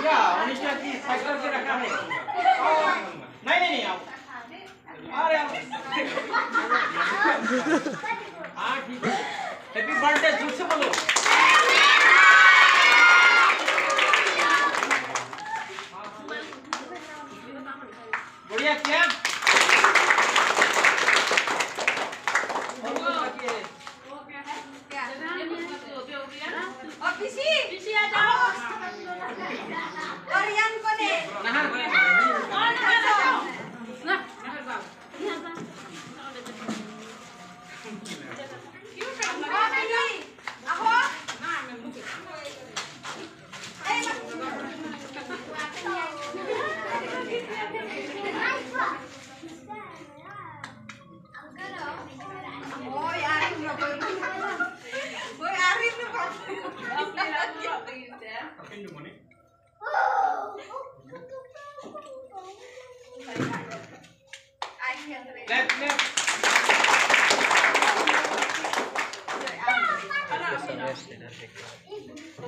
क्या उन्नीस की साइकिल पे रखा है नहीं नहीं नहीं आओ अरे हाँ ठीक है हैप्पी बर्थडे झूठ से बोलो बढ़िया क्या Bisi. Bisi ada. Orian kone? ni. Nahar. Ah, Nahar. Nahar. Nahar. Nahar. Nahar. Nahar. Nahar. Nahar. Nahar. in your money. left, left. The best,